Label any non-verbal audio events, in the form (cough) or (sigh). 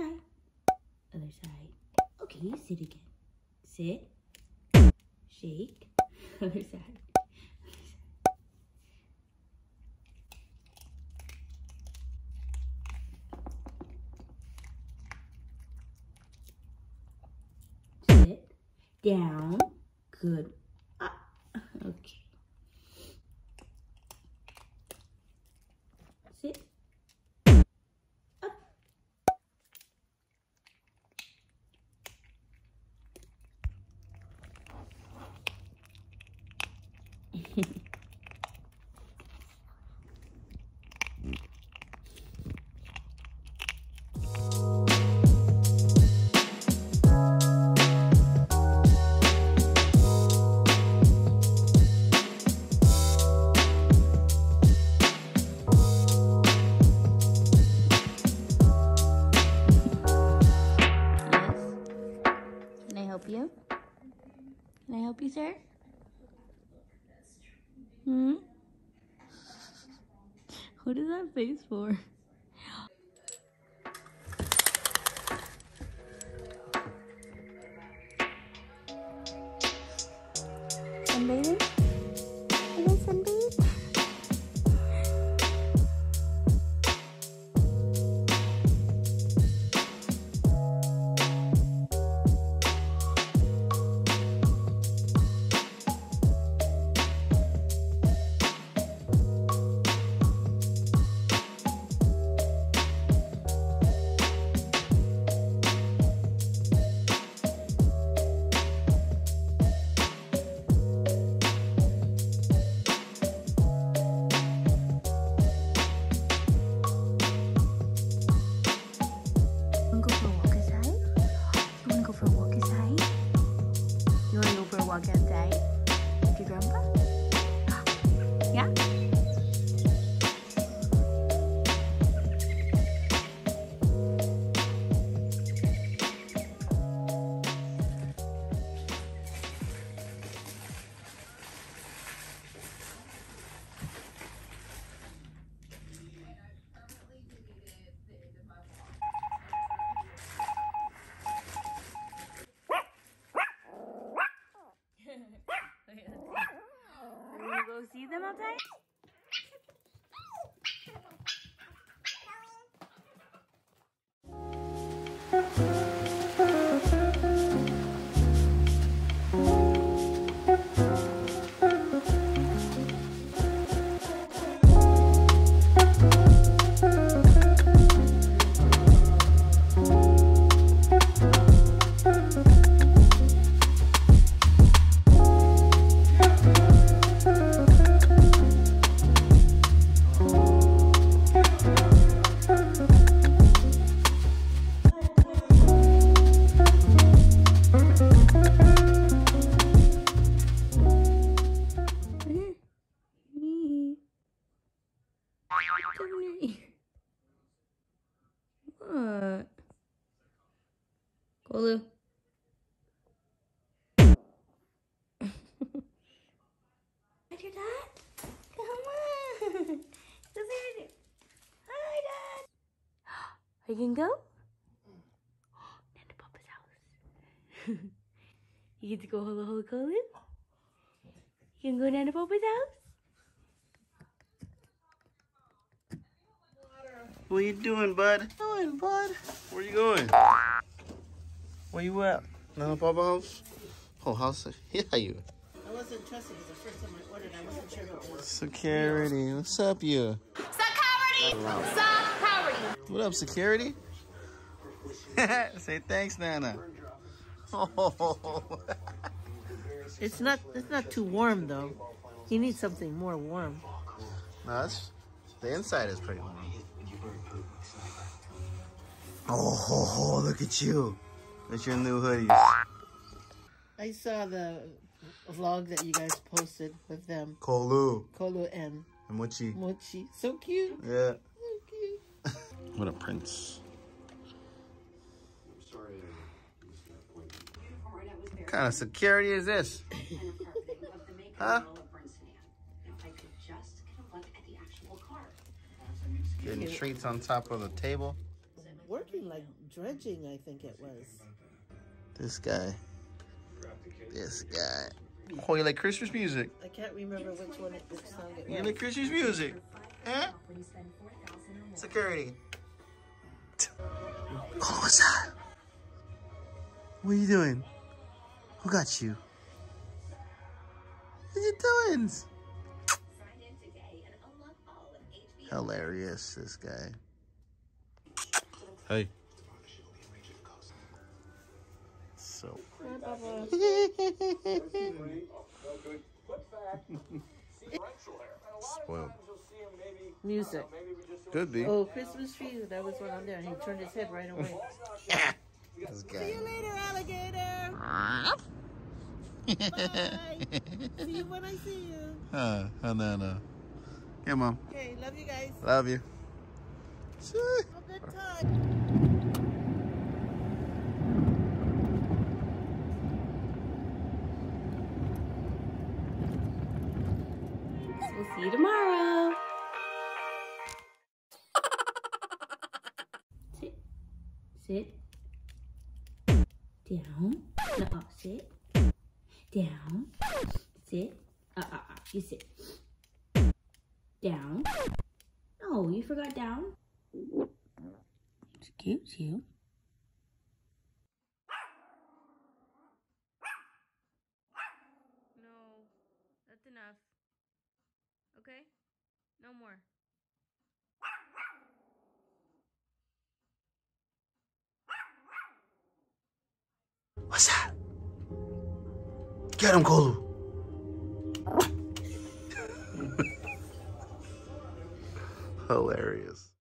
Other side. Okay, you sit again. Sit. Shake. (laughs) Other side. Sit. Down. Good. Can I help you, sir? Hmm? What is that face for? Wanna go What? Kolu. Hi, your dad. Come on. Go see your dad. Hi, dad. Are you gonna go? (gasps) Nana Papa's house. (laughs) you get to go hello, hello, Kolu? You can go to Papa's house? What are you doing, bud? Oh, Doing, bud? Where you going? Where you at? Nana Papa house? Oh, house? (laughs) Yeah, you. I wasn't trusting because the first time I ordered, I wasn't sure if it was. Security. What's up, you? Security! Security! What up, security? (laughs) Say thanks, Nana. Oh, (laughs) It's not. It's not too warm though. He needs something more warm. no, that's, the inside is pretty warm. Oh, ho, ho, look at you. That's your new hoodie. I saw the vlog that you guys posted with them, Kolu. Kolo and And Mochi. Mochi. So cute. Yeah. So cute. (laughs) What a prince. What kind of security is this? (coughs) Huh? Getting treats on top of the table. Working like dredging, I think it was. This guy. This guy. Oh, you like Christmas music? I can't remember which one, it, which song it You was. like Christmas music? Huh? Security. Oh, what's that? What are you doing? Who got you? What are you doing? Hilarious, this guy. Hey. So. Spoiled. Music. Could be. Oh, Christmas tree. That was one on there, and he turned his head right away. This guy. later, alligator. (laughs) Bye. see you when I see you. Uh, uh, no, no. Yeah, mom. Okay, love you guys. Love you. Have a good time. We'll see you tomorrow. Sit. Sit. Down. No, uh, sit. Down. Sit. Uh, uh, uh, you sit. Down. Oh, you forgot down. Excuse you. No, that's enough. Okay? No more. What's that? Get him, Kolu. (laughs) Hilarious.